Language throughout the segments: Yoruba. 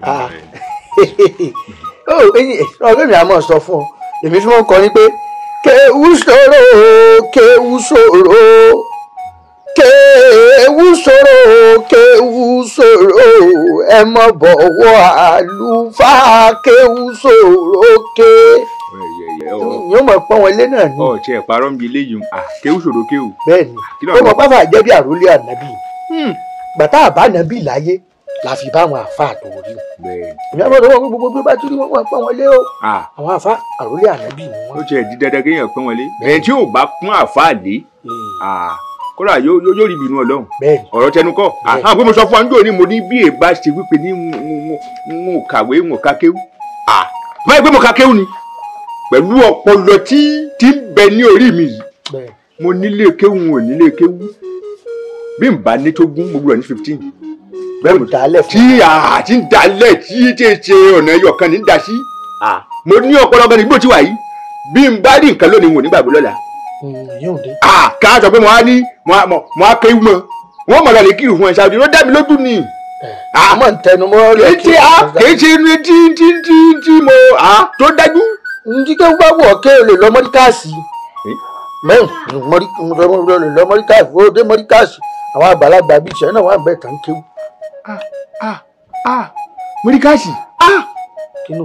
ọ̀rẹ́ mi àmọ́ sọ fún ọ. Èmi tí wọ́n kọ ni pé kéwú ṣòro kéwú ṣòro kéwú ṣòro kéwú ṣòro ẹ mọ bọ̀wọ̀ àlùfáà kéwú ṣòro ké yóò mọ̀ pọ́n wọn lé náà ni. ọ tiẹ̀ parọ́ ń bi eléyìí à kéwù ṣòro kéwù. bẹ́ẹ̀ni ló ó mọ pápá jẹ́ bí àròlé ànábì. Gbàtà àbá ànábì láyé la fi bá àwọn àfa àtòrí o bẹ́ẹ̀ ìyá bọ̀ lọ́wọ́ gbogbo ó bá tún rí wọn wọn pọ́n wọn lé o àwọn àfa àròlé ànábì ni ó wọn. tiẹ̀ di dandan kéèyàn pọ́n wọlé. Ẹni tí ò bá pọ́n àfáà lé à kódà yóò rí ìbínú ọlọ́run. Ọ̀rọ̀ tẹnu kọ́. Àwọn pé mo sọ fún anjọ́ ni mo ní bí èbá ṣe wípé ní n ò kàwé n ò ka kéwù à báyìí pé mo ka kéwù ni. Pẹ̀lú ọpọlọ tí tí ń bẹ ní orí mi yìí. Mo nílé kéwù n ò nílé kéwù bí n bá ní tó gún mo gbúdọ̀ ní fifteen bẹ́ẹ̀ mo dálẹ̀ tí fún a ti ń dalẹ̀ tí tí ṣe ọ̀nà ẹyọ kan ní ń da sí. Mo ní ọpọlọ gan ni ti wà yìí. Bí n bá rí nǹkan lónìí n ò ní gbàgbọ́ lọ́la. Ah ká sọ pé mo á ní mo á kéwù mọ́. Wọ́n mọ̀ lọ́lẹ̀ kírun fún ẹ ṣáà ó dá mi lójú ni. Àmọ́ ń tẹnu mọ́ kì í ṣe a kì í ṣe ní tí tí tí tí mo a tó dájú. tó bá wọ̀ ké o lè lọ mọ́ríkàsì? Mẹ́rin mọ́rí lè lọ mọ́ríkàsì. Ó dé mọ́ríkàsì. Àwọn àgbàlagbà bíi ìṣẹ́ náà wà ń bẹ̀ tán kéwù ah ah mọ́ríkàsì ah. Kínú.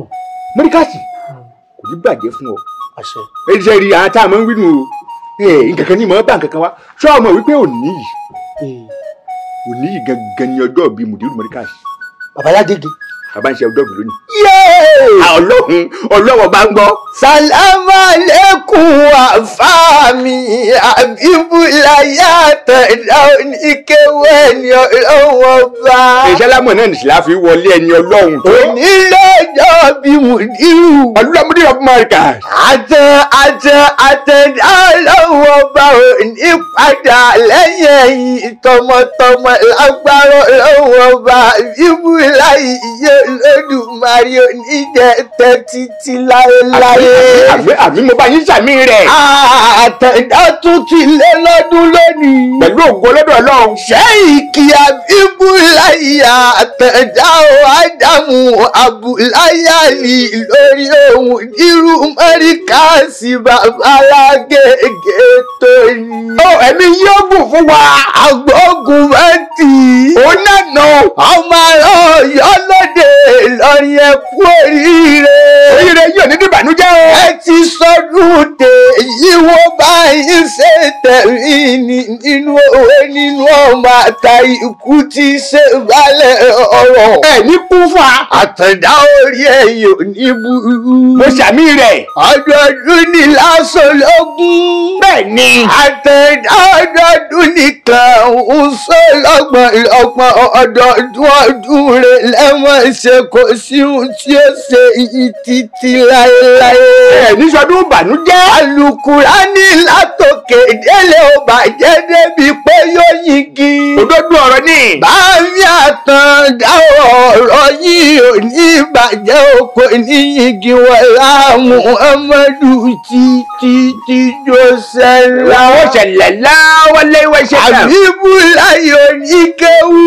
Mọ́ríkàsì kò ní bàjẹ́ fún ọ. àṣẹ. ẹ ṣe rí àwọn tá a máa ń wí nù o. Nǹkan kan ní mọ̀ bá nǹkan kan wá. Ṣé ọmọ wípé òní yìí? Òní yìí gangan ni ọjọ́ bíi mùdírù mọ́ríkàsì babalágége. bàbá ń ṣe ọjọ́ bíi lónìí. yéé. ọlọ́run ọlọ́wọ́ bá ń gbọ́. Sàlámà lẹ́kùn àfáàmì àbíbúláyà tẹ̀dá oníkéwẹ́ ni ọlọ́wọ́ bá. ìṣẹ́lámọ̀ náà nìṣẹ́ la fi wọlé ẹni ọlọ́run tó. Onílọ́jọ́ bí mùdírù. ọlọ́mọdé of America. Àtẹ àtẹ àtẹ̀dá ọlọ́wọ́ bá òní padà lẹ́yìn ẹ̀yìn tọmọtọmọ lágbára ọlọ́wọ́ bá àbíbúláyà yé lódùmarè oníjẹ tẹ́tí láéláé. àmì mo bá yín sàmì rẹ̀. àtẹ̀dá tún ti lé lọ́dún lónìí. pẹ̀lú ògo ọlọ́dọ̀ ọlọ́run. ṣéìkì àbíbúláyà àtẹ̀dá o ádámù àbúláyàlì lórí ohun irú mẹ́ríkàsì babalágége tó ní. ó ẹ̀mí yóò gùn fún wa. àgbógun mẹ́tì. òun náà nà. ọmọ ọ̀yọ́ lóde lọ́rin ẹ kú oríire. yóò ní dìbànújẹ́ o. ẹ ti sọdún tèyí wo báyìí ṣe ni nínú òwe nínú ọmọ àtà ikú ti ṣe balẹ̀ ọ̀rọ̀. ẹ ní kú fa. àtẹ̀dá orí ẹ̀yìn ò ní burú. mo sàmì rẹ̀. ọdọọdún ni lásán lógún. bẹ́ẹ̀ ni. àtẹ̀dá ọdọọdún nìkan ń sọ lọ́gbọ̀n lọ́gbọ̀n ọdọọdún ọdún rẹ̀ lẹ́mọ̀ ṣe kò sí ohun tí ó ṣe yìí títí láéláé. Ẹ ní sọdún ìbànújẹ́. alukurani látòkè délé ò bàjẹ́ débi pé yóò yigi. òdodo ọ̀rọ̀ ni. báyìí àtàndá ọ̀rọ̀ yìí ò ní bàjẹ́ o kò ní yigi wọlá muhammadu títí tí jọ́sẹ̀ ńlá. làwọn ṣẹlẹ̀ láwọlé wẹ́ṣẹ̀ náà. àbíbú láyé oníkéwú.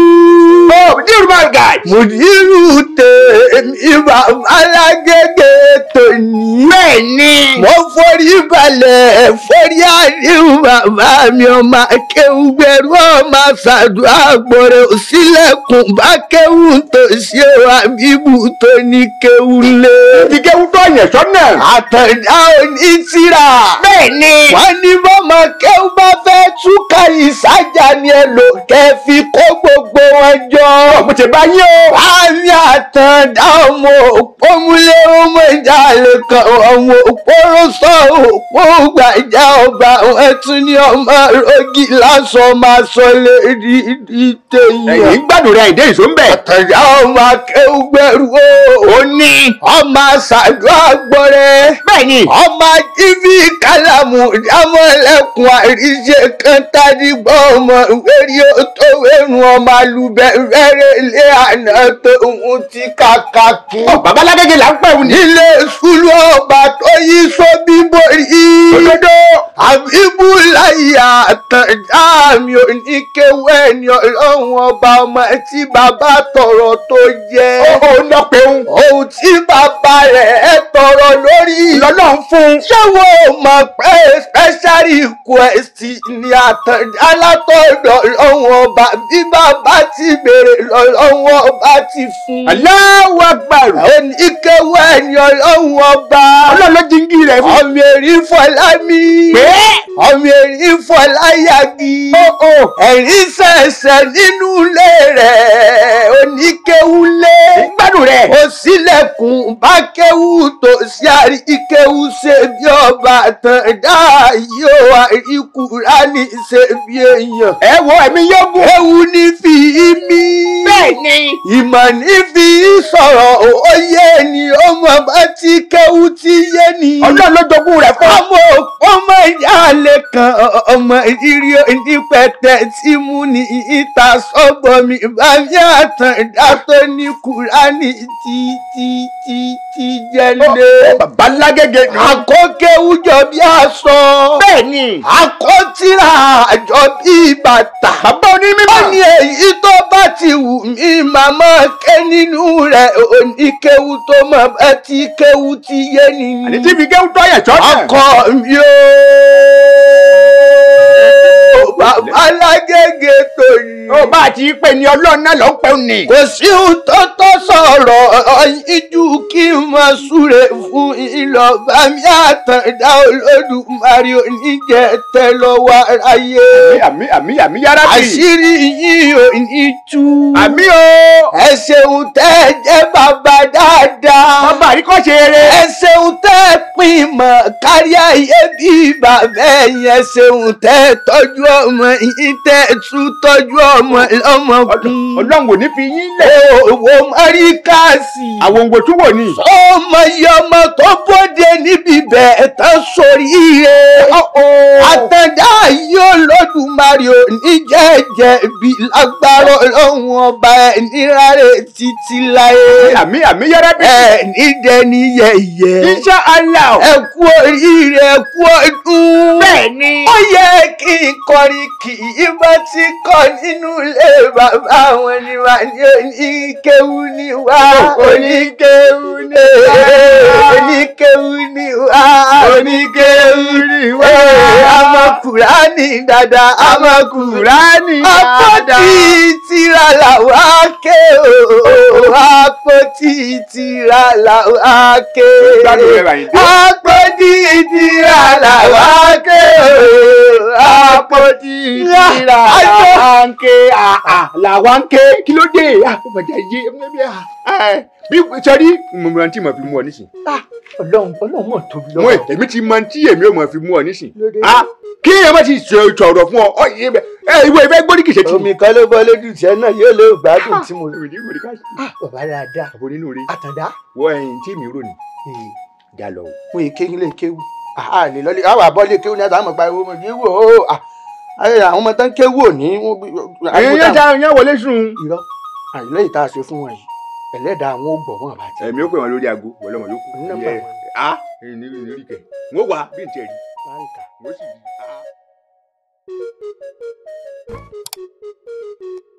ó dírú bá ga. mùdírù tèmi babalágége tòní. bẹ́ẹ̀ ni. Mo forí balẹ̀ forí àdéhùn bàbá mi ọmọ akéwù gbẹrú ọmọ ṣàdúrà gbọrẹ òsílẹ̀kùn bá kéwù tó ṣe wà bíbù tó ní kéwù lé. ti kéwú tó yẹn sọ́nà. àtẹ̀dá onítìrà. bẹ́ẹ̀ ni. wọ́n ní bọ́mọ kéwù bá fẹ́ túkà ìsájà ni ẹ lò kẹ́ fi kó gbogbo wọn jọ. mo ti bá yín o. àmì àtàndá ọmọ òpómúlé ọmọ ìjàlè kan ọmọ òpóró sọ òpó gbàjà ọba wọn tún ní ọmọ rogi lásán máa sọ lérí ìtẹ̀yìn. ẹ̀yin gbádùn rẹ̀ ìdé ìṣó ń bẹ̀. àtàndá ọmọ akéwùgbẹ̀rù o. ó ní. ọmọ àṣàdúrà gbọ́rẹ́. bẹ́ẹ̀ ni. ọmọ jíbí kálámù dámọ̀lẹ́kùn àríṣe kan tádìgbọ́ ọmọ ó tó wẹ́rùn ọmọ alùbẹ̀ rẹ́rẹ́ ilé àná tó ń ti kàkà kí. ọ babalágége là ń pẹ̀ wù ní. nílé sùlù ọba tó yí sóbí borí. òdodo. àbíbú láyà àtàndá mi ò ní kéwẹ́ ni ọlọ́run ọba ọmọ tí bàbá tọrọ tó jẹ́. Ó lọ pé òun ohun tí bàbá rẹ̀ tọrọ lórí lọ́lọ́run fún un. ṣé wo mọ̀ pé special request ni àtàndá látọ̀dọ̀ lọ́wọ́ ọba bí bàbá ti béèrè lọ́wọ́ ọba ti fún. Allahu Akbar. oníkéwọ́ ẹni ọlọ́run ọba ọlọ́run ló jíngí rẹ̀ fún. ọmọ èrí fọlámi pé ọmọ èrí fọláyàgì ẹ̀rí ṣẹ̀ṣẹ̀ nínú ilé rẹ̀ oníkéwúlé gbádùn rẹ̀. ó sílẹ̀kùn bá kéwú tó sí àríkéwú ṣe bí ọba àtàndá yóò àríkùránì ṣe bí èèyàn. ẹ wo ẹ̀mí yóò gùn. ewu ní fi mí. bẹ́ẹ̀ ni. ìmọ̀ ní fi sọ̀rọ̀ òye ni ọmọ bá ti kéwú ti yé ni. ọlọ́run ló jogún rẹ̀ fún. ọmọ ọmọ ìyáálé kan ọmọ ìrírí onípẹ̀tẹ̀ tí mú ní ìta sọ́gbọ̀n mi bá mi àtàndá tó ní kúránì tí tí tí tí jẹ́ lé. bàbá lágége ni. àkókéwú jọ bí aṣọ. bẹ́ẹ̀ ni. àkótìrà àjọ bí bàtà. bàbá onímọ̀. ó ní èyí tó bá ti wù mí màmá ké nínú rẹ̀ oníkéwú tó mọ̀ bá ti kéwú ti yé ni. àní tí fi kéwú tọ́yẹ̀ tọ́tẹ̀. ọkọ mi ó bá a ti pè ní ọlọ́run náà ló ń pè ní. kò sí ohun tó tó sọ̀rọ̀ ìjú kí n máa súre fún ìlọ́ba mi àtàndá olódùmarè oníjẹ tẹ lọ́wọ́ aráyé. àmì àmì àmì yára bì. àṣírí yìí ò ní tú. àmì o. ẹ ṣeun tẹ́ ẹ jẹ́ bàbá dáadáa. bàbá àríkọ́ ṣe eré. ẹ ṣeun tẹ́ ẹ pín mọ̀ kárí ayé bí bàbá ẹ̀yìn ẹ ṣeun tẹ́ ẹ tọ́jú ọmọ yìí tẹ́ ẹ tún tọ́jú ọmọ lọ́mọkùn. ọlọ́run ò ní fi yín lẹ̀. owó mọ́ríkàsì. àwọn òǹgbò tún wò ní. ọmọ iye ọmọ tó bóde níbi bẹ́ẹ̀ tán sórí ire. àtàndá yóò lọ́dúnmarì ò ní jẹ́jẹ́ bí lágbára ọlọ́run ọba ẹ̀ nírare títí láyé. àmì àmì yára bì. ẹ ní dẹni yẹ̀yẹ́. Insha Allah. ẹ kú oríire ẹ kú ọdún. bẹ́ẹ̀ ni. ó yẹ kí n kọrin kì í bá ti kọ nínú ilé bàbá wọn ni wà ní oníkéwu ni wá. oníkéwu ni wá. Oníkéwu ni wá. oníkéwu ni wá. àmọ́ kùránì dáadáa. àmọ́ kùránì dáadáa. àpótí tírà làwa ké o. àpótí tírà làwa ké. àpótí tírà làwa ké o. àpótí tírà làwa ké. làwọn ń ké kí ló dé àpòmọ̀jà yé bí sẹ́rí mo mọ̀ tí mo fi mú ọ nísìn. ọlọ́run ọlọ́run mọ̀ tóbi mo èmi ti mọ tí èmi ò mọ̀ fi mú ọ nísìn. Kí èèyàn bá ti sọ- sọ̀rọ̀ fún ọ ọ yé bẹ ẹ ìwé ìfẹ́ gbórí kìí ṣe tì omi kan ló bọ́ lójú ìṣẹ́ náà yóò lè gbádùn tí mo Èmi ní ìwé ká sí. bàbá dáadáa àbò nínú rẹ. Àtàndá. Wọ ẹyin tí mi rò ní já lọ o. fún èké nílé kéwù àá lè lọlé àwọn àbọ̀lé kéwù ní àtàwọn ọmọ pariwo mo yé wò ó. Ayé àwọn ọmọ tán kéwù ò ní wọ́n bí- ẹyin yẹn já yẹn wọlé sùn. irọ́. Àìlẹ́yìn tá a ṣe fún wọn yìí ẹlẹ́dàá àwọn ò gbọ̀ wọn àbájá ẹ̀mí ó pè wọn lórí aago wọlé wọn yókù. Ní nọ́mbà Ìyẹn, wọn. a ẹyin ní ní rí kẹ. N ó wá bí n tẹ rí. Láríkà. n ó sì rí. A. Thank you.